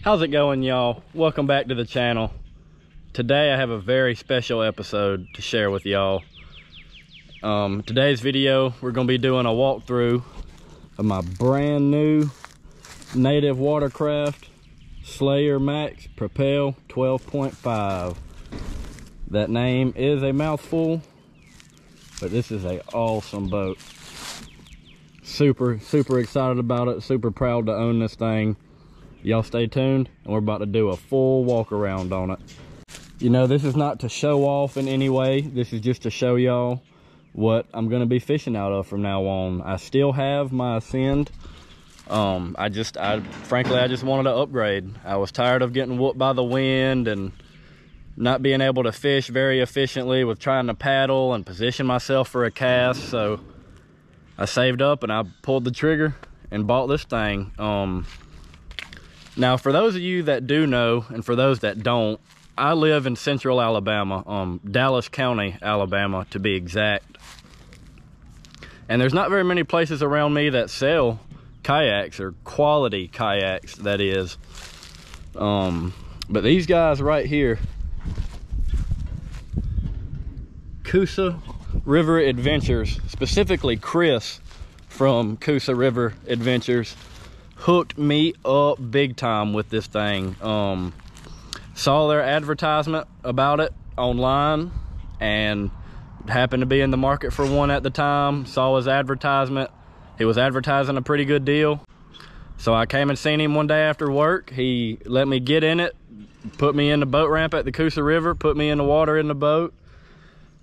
How's it going, y'all? Welcome back to the channel. Today I have a very special episode to share with y'all. Um, today's video, we're gonna be doing a walkthrough of my brand new native watercraft Slayer Max Propel 12.5. That name is a mouthful, but this is a awesome boat. Super, super excited about it. Super proud to own this thing. Y'all stay tuned, and we're about to do a full walk around on it. You know, this is not to show off in any way. This is just to show y'all what I'm going to be fishing out of from now on. I still have my Ascend. Um, I just, I frankly, I just wanted to upgrade. I was tired of getting whooped by the wind and not being able to fish very efficiently with trying to paddle and position myself for a cast. So I saved up and I pulled the trigger and bought this thing. Um, now, for those of you that do know, and for those that don't, I live in central Alabama, um, Dallas County, Alabama, to be exact. And there's not very many places around me that sell kayaks, or quality kayaks, that is. Um, but these guys right here, Coosa River Adventures, specifically Chris from Coosa River Adventures, hooked me up big time with this thing. Um, saw their advertisement about it online and happened to be in the market for one at the time. Saw his advertisement. He was advertising a pretty good deal. So I came and seen him one day after work. He let me get in it, put me in the boat ramp at the Coosa River, put me in the water in the boat.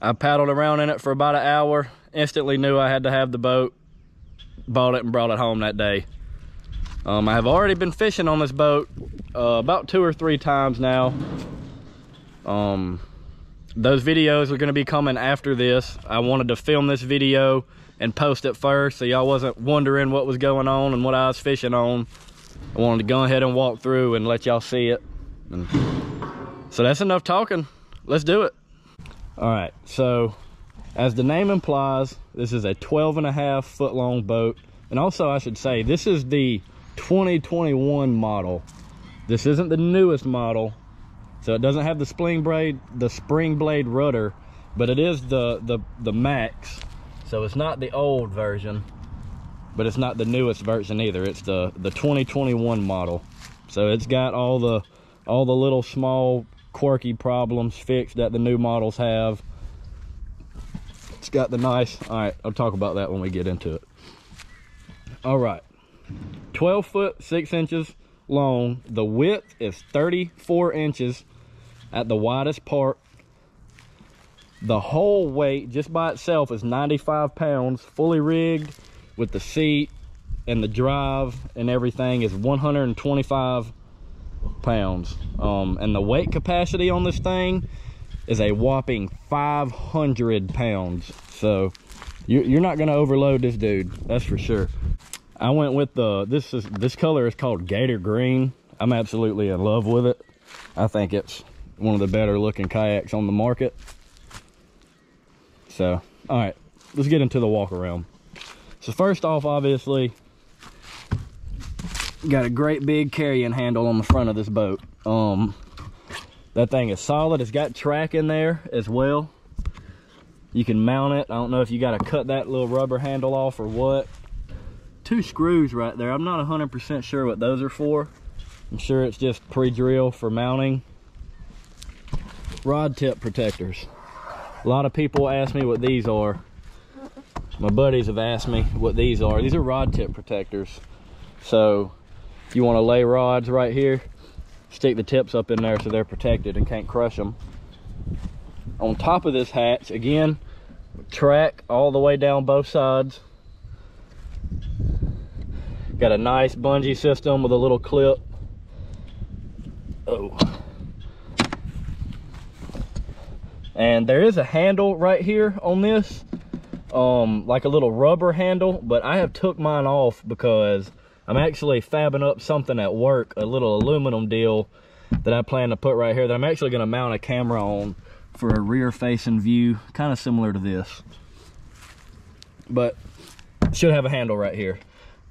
I paddled around in it for about an hour, instantly knew I had to have the boat, bought it and brought it home that day. Um, I have already been fishing on this boat uh, about two or three times now. Um, those videos are going to be coming after this. I wanted to film this video and post it first so y'all wasn't wondering what was going on and what I was fishing on. I wanted to go ahead and walk through and let y'all see it. And so that's enough talking. Let's do it. All right, so as the name implies, this is a 12 and a half foot long boat. And also I should say, this is the 2021 model. This isn't the newest model. So it doesn't have the spring blade, the spring blade rudder, but it is the, the, the max. So it's not the old version, but it's not the newest version either. It's the, the 2021 model. So it's got all the, all the little small quirky problems fixed that the new models have. It's got the nice, all right, I'll talk about that when we get into it. All right, 12 foot 6 inches long. The width is 34 inches at the widest part. The whole weight just by itself is 95 pounds, fully rigged with the seat and the drive and everything is 125 pounds. Um, and the weight capacity on this thing is a whopping 500 pounds. So you're not gonna overload this dude, that's for sure. I went with the, this is, this color is called Gator Green. I'm absolutely in love with it. I think it's one of the better looking kayaks on the market. So, all right, let's get into the walk around. So first off, obviously, got a great big carrying handle on the front of this boat. Um, that thing is solid. It's got track in there as well. You can mount it. I don't know if you got to cut that little rubber handle off or what two screws right there. I'm not 100% sure what those are for. I'm sure it's just pre-drill for mounting. Rod tip protectors. A lot of people ask me what these are. My buddies have asked me what these are. These are rod tip protectors. So you want to lay rods right here, stick the tips up in there so they're protected and can't crush them. On top of this hatch, again, track all the way down both sides. Got a nice bungee system with a little clip. Oh. And there is a handle right here on this, um, like a little rubber handle, but I have took mine off because I'm actually fabbing up something at work, a little aluminum deal that I plan to put right here that I'm actually gonna mount a camera on for a rear facing view, kind of similar to this. But should have a handle right here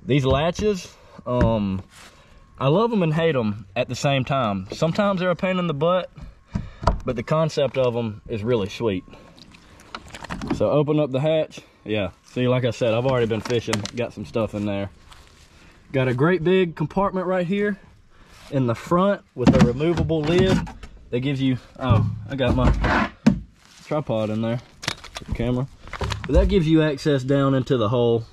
these latches um I love them and hate them at the same time. Sometimes they're a pain in the butt, but the concept of them is really sweet. So open up the hatch. Yeah, see, like I said, I've already been fishing. Got some stuff in there. Got a great big compartment right here in the front with a removable lid that gives you, oh, I got my tripod in there, the camera. But that gives you access down into the hole.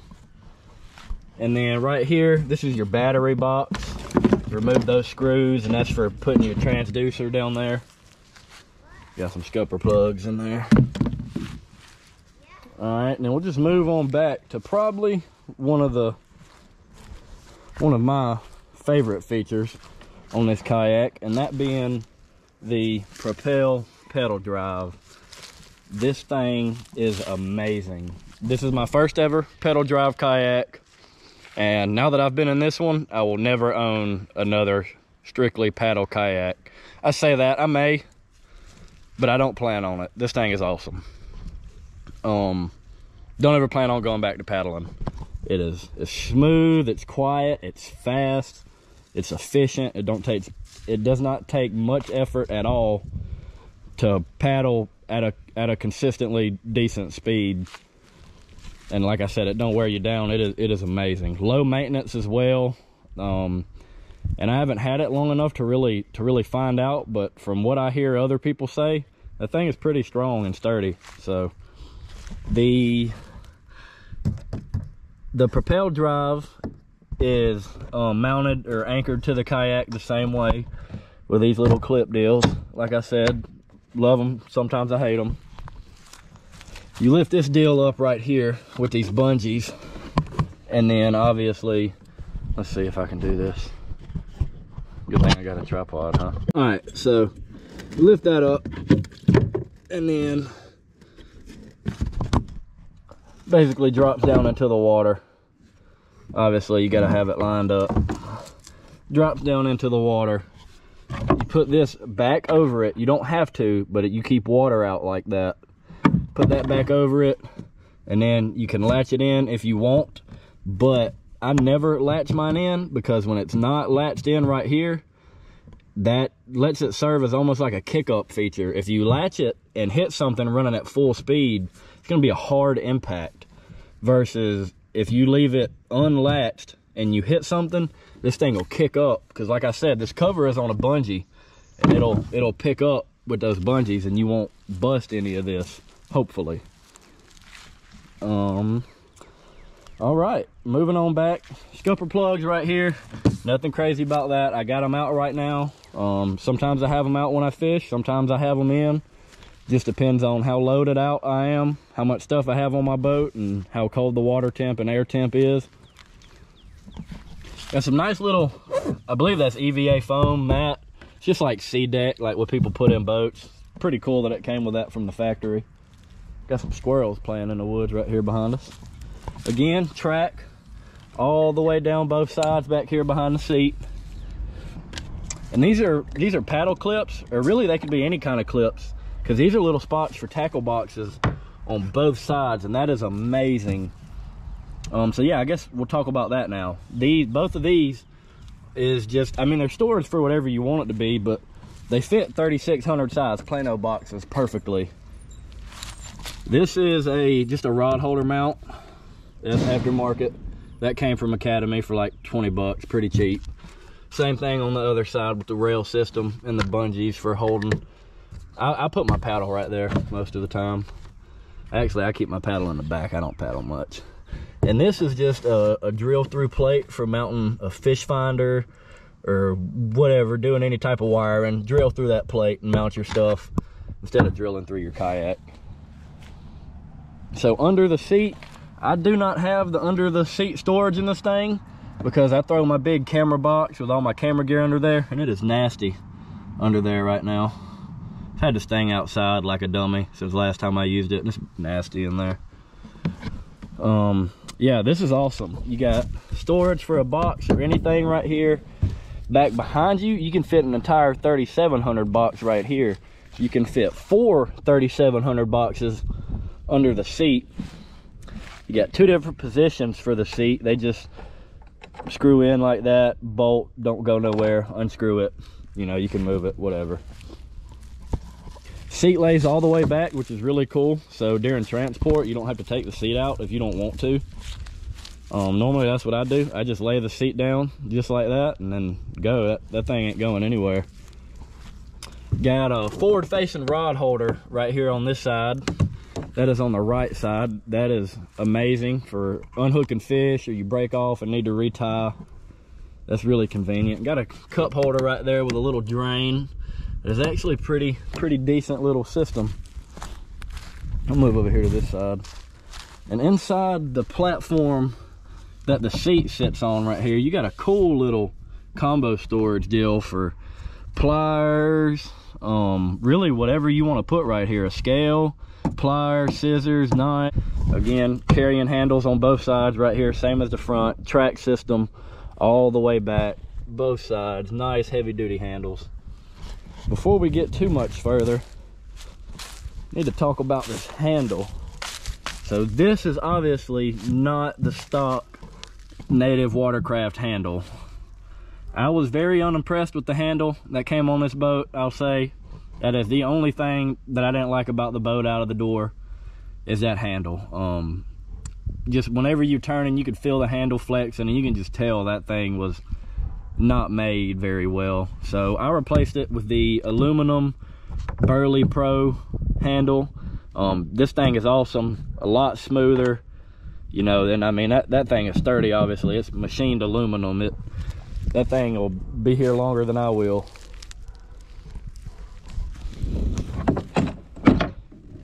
And then right here, this is your battery box. Remove those screws and that's for putting your transducer down there. Got some scupper plugs in there. All right, now we'll just move on back to probably one of the, one of my favorite features on this kayak, and that being the Propel pedal drive. This thing is amazing. This is my first ever pedal drive kayak, and now that I've been in this one, I will never own another strictly paddle kayak. I say that, I may, but I don't plan on it. This thing is awesome. Um, don't ever plan on going back to paddling. It is it's smooth, it's quiet, it's fast, it's efficient. It don't take it does not take much effort at all to paddle at a at a consistently decent speed. And like I said, it don't wear you down. It is it is amazing. Low maintenance as well. Um, and I haven't had it long enough to really to really find out, but from what I hear other people say, the thing is pretty strong and sturdy. So the the propel drive is um, mounted or anchored to the kayak the same way with these little clip deals. Like I said, love them. Sometimes I hate them. You lift this deal up right here with these bungees. And then obviously, let's see if I can do this. Good thing I got a tripod, huh? All right, so lift that up and then basically drops down into the water obviously you got to have it lined up drops down into the water you put this back over it you don't have to but you keep water out like that put that back over it and then you can latch it in if you want but I never latch mine in because when it's not latched in right here that lets it serve as almost like a kick up feature if you latch it and hit something running at full speed it's going to be a hard impact versus if you leave it unlatched and you hit something, this thing will kick up. Because like I said, this cover is on a bungee and it'll it'll pick up with those bungees and you won't bust any of this, hopefully. Um all right, moving on back. Scupper plugs right here. Nothing crazy about that. I got them out right now. Um, sometimes I have them out when I fish. Sometimes I have them in. Just depends on how loaded out I am, how much stuff I have on my boat, and how cold the water temp and air temp is. Got some nice little, I believe that's EVA foam mat. It's just like SeaDek, like what people put in boats. Pretty cool that it came with that from the factory. Got some squirrels playing in the woods right here behind us. Again, track all the way down both sides back here behind the seat. And these are these are paddle clips, or really they could be any kind of clips because these are little spots for tackle boxes on both sides and that is amazing um so yeah i guess we'll talk about that now these both of these is just i mean they're storage for whatever you want it to be but they fit 3600 size plano boxes perfectly this is a just a rod holder mount that's aftermarket that came from academy for like 20 bucks pretty cheap same thing on the other side with the rail system and the bungees for holding I, I put my paddle right there most of the time. Actually, I keep my paddle in the back. I don't paddle much. And this is just a, a drill through plate for mounting a fish finder or whatever, doing any type of wiring. Drill through that plate and mount your stuff instead of drilling through your kayak. So under the seat, I do not have the under the seat storage in this thing because I throw my big camera box with all my camera gear under there and it is nasty under there right now. Had this thing outside like a dummy since last time I used it and it's nasty in there. Um yeah this is awesome. You got storage for a box or anything right here. Back behind you you can fit an entire 3700 box right here. You can fit four 3700 boxes under the seat you got two different positions for the seat they just screw in like that, bolt, don't go nowhere, unscrew it. You know, you can move it, whatever. Seat lays all the way back, which is really cool. So during transport, you don't have to take the seat out if you don't want to. Um, normally that's what I do. I just lay the seat down just like that and then go. That, that thing ain't going anywhere. Got a forward facing rod holder right here on this side. That is on the right side. That is amazing for unhooking fish or you break off and need to retie. That's really convenient. Got a cup holder right there with a little drain. It's actually pretty, pretty decent little system. I'll move over here to this side. And inside the platform that the seat sits on right here, you got a cool little combo storage deal for pliers, um, really whatever you want to put right here. A scale, pliers, scissors, knife. Again, carrying handles on both sides right here, same as the front. Track system all the way back, both sides. Nice heavy duty handles. Before we get too much further, need to talk about this handle. So this is obviously not the stock native watercraft handle. I was very unimpressed with the handle that came on this boat, I'll say. That is the only thing that I didn't like about the boat out of the door is that handle. Um, just whenever you turn and you could feel the handle flexing and you can just tell that thing was not made very well. So I replaced it with the aluminum Burley Pro handle. Um, this thing is awesome, a lot smoother. You know, and I mean, that, that thing is sturdy, obviously. It's machined aluminum. It That thing will be here longer than I will.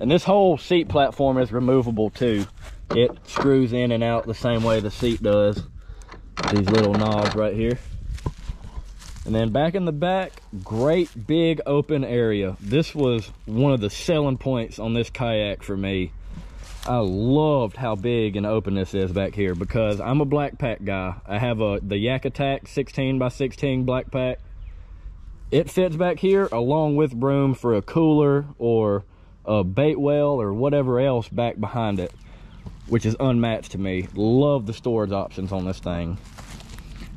And this whole seat platform is removable too. It screws in and out the same way the seat does. These little knobs right here. And then back in the back, great big open area. This was one of the selling points on this kayak for me. I loved how big and open this is back here because I'm a BlackPak guy. I have a the Yak Attack 16 by 16 BlackPak. It fits back here along with room for a cooler or a bait well or whatever else back behind it, which is unmatched to me. Love the storage options on this thing.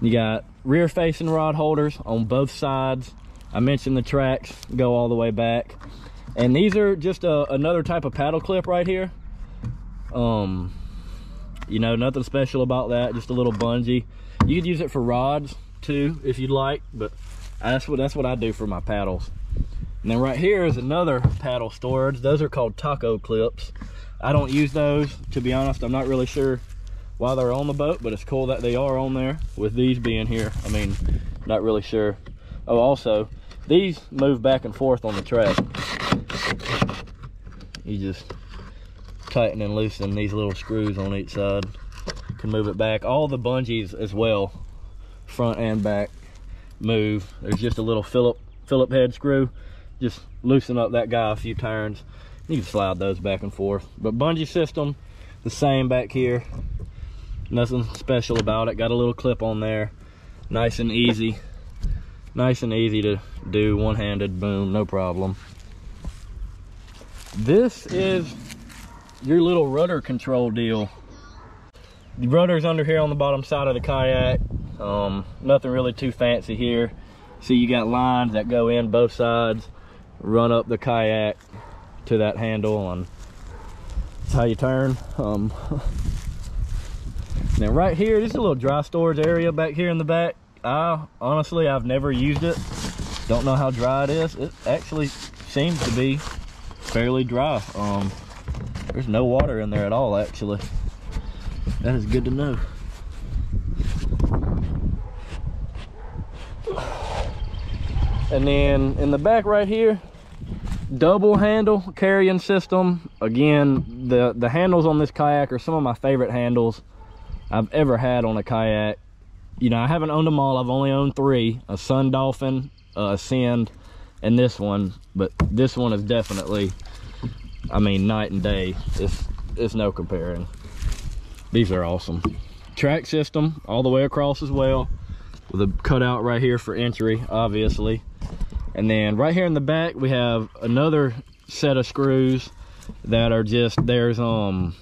You got rear facing rod holders on both sides. I mentioned the tracks go all the way back. And these are just a, another type of paddle clip right here. Um, you know, nothing special about that, just a little bungee. You could use it for rods too, if you'd like, but that's what, that's what I do for my paddles. And then right here is another paddle storage. Those are called taco clips. I don't use those, to be honest. I'm not really sure why they're on the boat, but it's cool that they are on there with these being here. I mean, not really sure. Oh, also, these move back and forth on the track. You just tighten and loosen these little screws on each side. Can move it back. All the bungees as well, front and back, move. There's just a little Phillip Phillip head screw. Just loosen up that guy a few turns. You can slide those back and forth. But bungee system, the same back here. Nothing special about it. Got a little clip on there. Nice and easy. Nice and easy to do. One-handed boom no problem. This is your little rudder control deal. The rudder's under here on the bottom side of the kayak. Um, nothing really too fancy here. See you got lines that go in both sides run up the kayak to that handle and that's how you turn um, Now right here, this is a little dry storage area back here in the back. I honestly, I've never used it. Don't know how dry it is. It actually seems to be fairly dry. Um, there's no water in there at all, actually. That is good to know. And then in the back right here, double handle carrying system. Again, the, the handles on this kayak are some of my favorite handles. I've ever had on a kayak. You know, I haven't owned them all. I've only owned three, a Sun Dolphin, Ascend, and this one. But this one is definitely, I mean, night and day. It's, it's no comparing. These are awesome. Track system all the way across as well with a cutout right here for entry, obviously. And then right here in the back, we have another set of screws that are just, there's, um,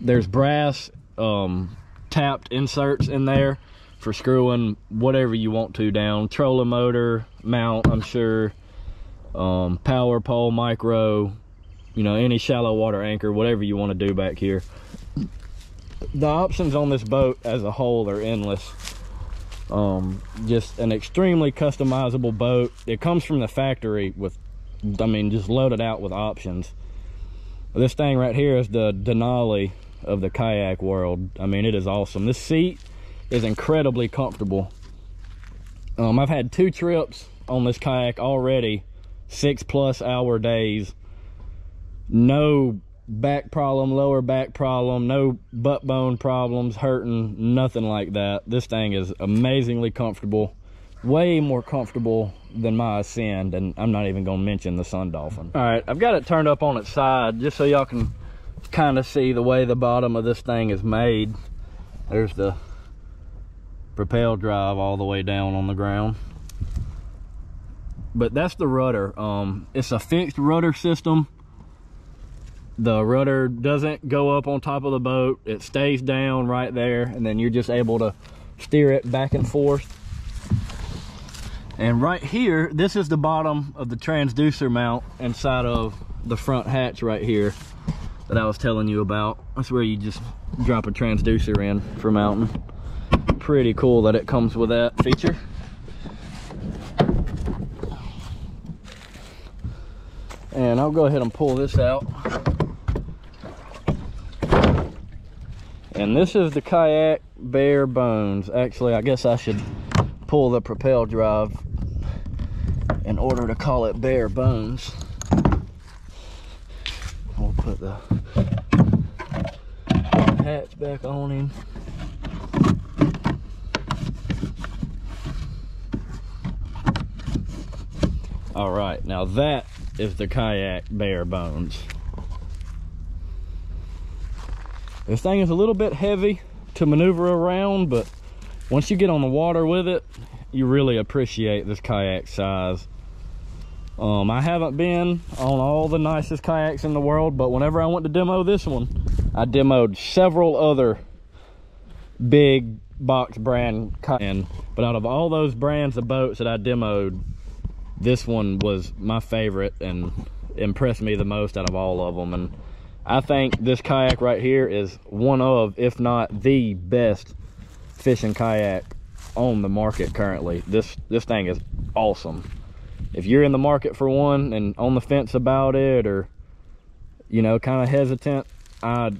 there's brass um, tapped inserts in there for screwing whatever you want to down. Trolling motor, mount, I'm sure. Um, power pole, micro, you know, any shallow water anchor, whatever you want to do back here. The options on this boat as a whole are endless. Um, just an extremely customizable boat. It comes from the factory with, I mean, just loaded out with options. This thing right here is the Denali of the kayak world. I mean, it is awesome. This seat is incredibly comfortable. Um, I've had two trips on this kayak already, six plus hour days. No back problem, lower back problem, no butt bone problems, hurting, nothing like that. This thing is amazingly comfortable, way more comfortable than my Ascend, and I'm not even gonna mention the Sun Dolphin. All right, I've got it turned up on its side just so y'all can kind of see the way the bottom of this thing is made. There's the propel drive all the way down on the ground. But that's the rudder. Um, it's a fixed rudder system the rudder doesn't go up on top of the boat it stays down right there and then you're just able to steer it back and forth. And right here this is the bottom of the transducer mount inside of the front hatch right here that I was telling you about. That's where you just drop a transducer in for mounting. Pretty cool that it comes with that feature. And I'll go ahead and pull this out And this is the kayak bare bones. Actually, I guess I should pull the propel drive in order to call it bare bones. We'll put the hatch back on him. All right, now that is the kayak bare bones. This thing is a little bit heavy to maneuver around, but once you get on the water with it, you really appreciate this kayak size. Um, I haven't been on all the nicest kayaks in the world, but whenever I went to demo this one, I demoed several other big box brand kayak. But out of all those brands of boats that I demoed, this one was my favorite and impressed me the most out of all of them. And I think this kayak right here is one of, if not the best fishing kayak on the market currently. This this thing is awesome. If you're in the market for one and on the fence about it or you know, kind of hesitant, I'd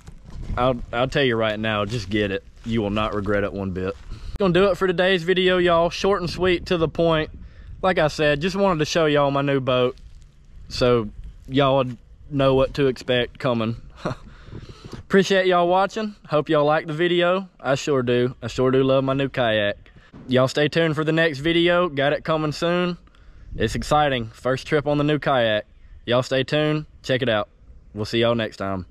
I'll I'll tell you right now, just get it. You will not regret it one bit. Gonna do it for today's video, y'all. Short and sweet to the point. Like I said, just wanted to show y'all my new boat. So y'all know what to expect coming. Appreciate y'all watching. Hope y'all like the video. I sure do. I sure do love my new kayak. Y'all stay tuned for the next video. Got it coming soon. It's exciting. First trip on the new kayak. Y'all stay tuned. Check it out. We'll see y'all next time.